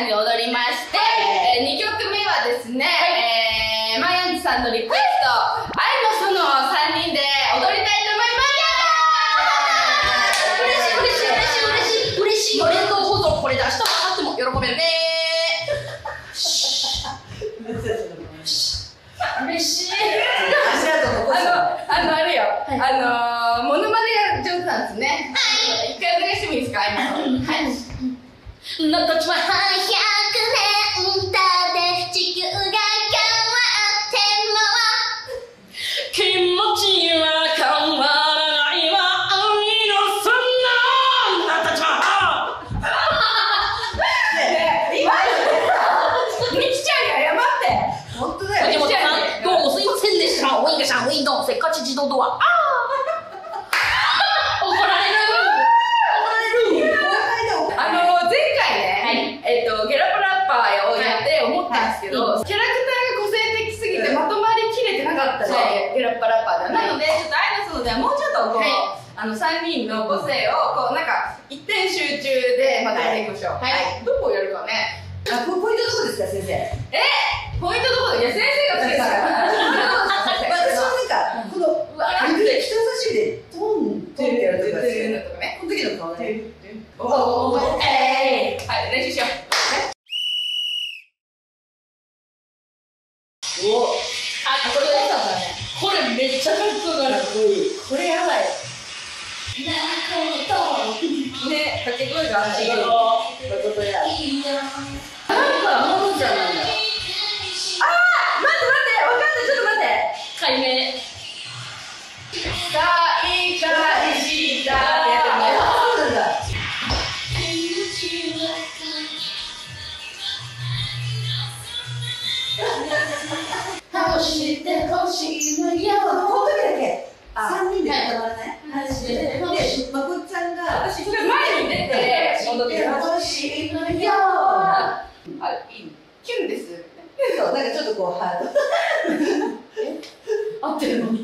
んに踊りまして、はい、えー、2曲目はですね、はい、えー、マヤンジさんのリクエスト Not touch my hand 100年だで地球が変わ。って気持ちは変わらないわ。愛のそんな Not touch my hand 今、みきちゃんに謝って。本当だよ。藤本さんどうもすいませんでした。ウィンガシャンウィンドウせっかち自動ドアあー怒られる怒られるあの、前回ね、えっと、ゲラップラッパーをやって思ったんですけど、キャラクターが個性的すぎてまとまりきれてなかったね、ゲラップラッパーでは。なので、ちょっとアイナスのではもうちょっとこう、はいあの、3人の個性を、こう、なんか、一点集中でまとめていきましょう。はい。どこをやるかね。あポポイントどこですか先生？えポイントどこだいや、先生がつけたから。私はなんかこのうわ指で人差し指でトントンってやるとかですよねとかね。この時の顔ねおおおえいはい、練習しよう。おあこれこれめっちゃかっこよかった。これやばいね、掛け声が楽しんでほしいのよこの時だけ。あ三人で固まらない？楽しんででまこっちゃんが私、それ前に出て、戻ってきた。欲しいのよあ、いい。キュンです。そうなんかちょっとこうハード 合ってるの？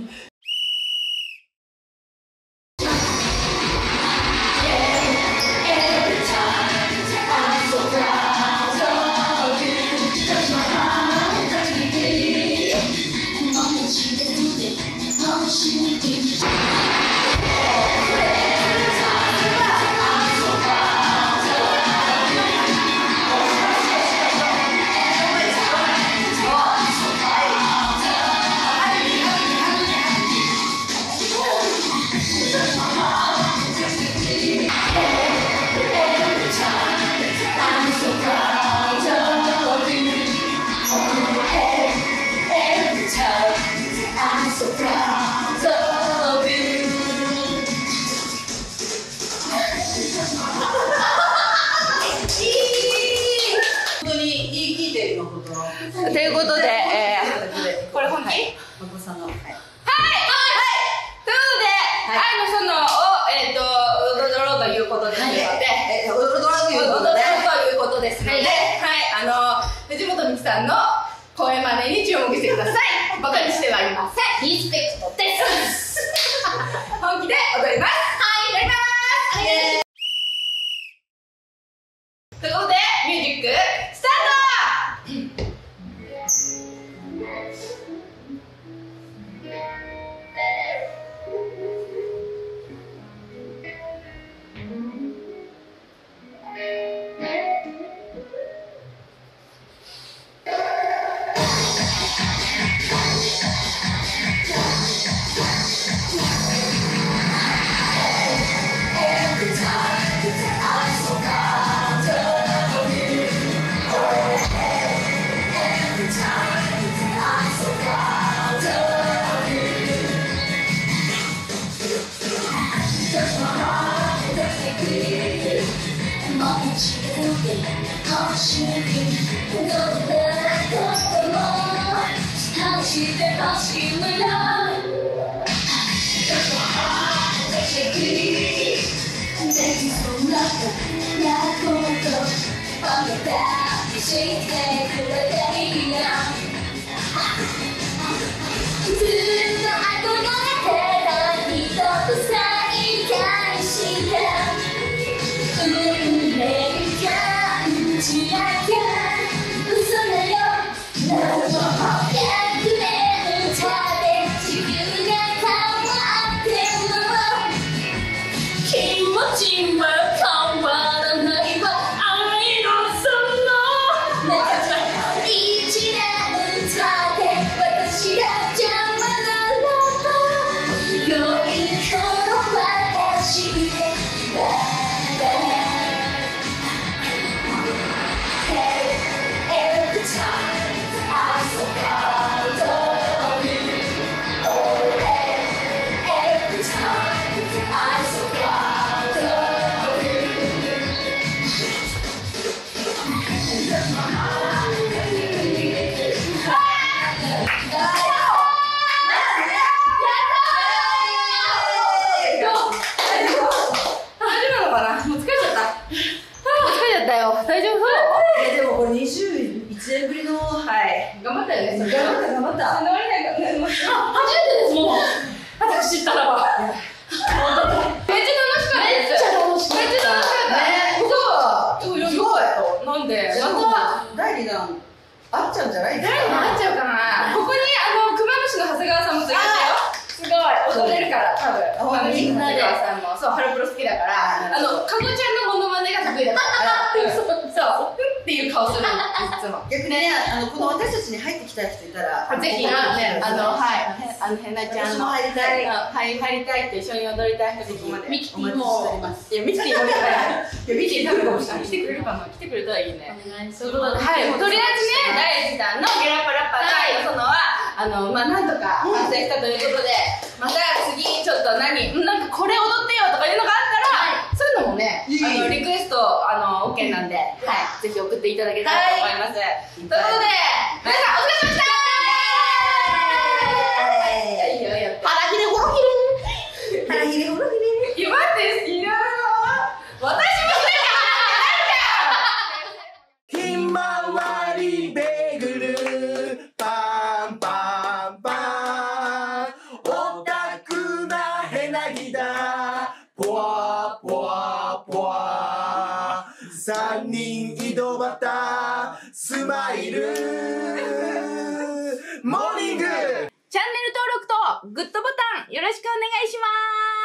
に本えー、これ本気、はい、まこさんの。はい。ということで、愛の園を、えっ、と、踊ろうということですので、え踊ろうということでということですので、はい、あの、藤本美貴さんの声真似に注目してください。バカにしてはいません。リスペクトです。本気で踊ります。はい、やります。と Yeah. ないから初めてです、もう。私ったらば。めっちゃ楽しかったです。めっちゃ楽しかった。ねそう。すごい。なんで、また、第2弾あっちゃうんじゃないですか？誰になっちゃうかなここに、あの、熊野市の長谷川さんもついてたよ。すごい。踊れるから、多分。あみんなで。さんも。そう、ハロプロ好きだから。あの、かごちゃんのモノマネが得意だから。そう。そう。っていう顔するの、いつも。逆にねあのこの私たちに入ってきたい人いたらぜひ、あのね、あの、はい。あの、へなちゃんの。私も入りたいはい、入りたいって一緒に踊りたい人、ここまで。ミキティも。ますいや、ミキティもいや、ミキティ多分かもしれない。来てくれるかな？来てくれたらいいね。お願いしということで、はい、とりあえずね、第1弾のゲラパラッパーが、そのは、あの、まあ、なんとか完成したということで、また次、ちょっと何、うんなんかこれ踊ってよとかいうのがあったら、そういうのもね、いい。あの、リクエスト、あの、OK なんで、はい、ぜひ送っていただけたらと思います。ということで、皆さん、お疲れ様でした。腹切れほろひ腹ひれほろひれ。いや、待って、ぽわぽわぽわ三人井戸端スマイル。モーニングチャンネル登録とグッドボタンよろしくお願いします。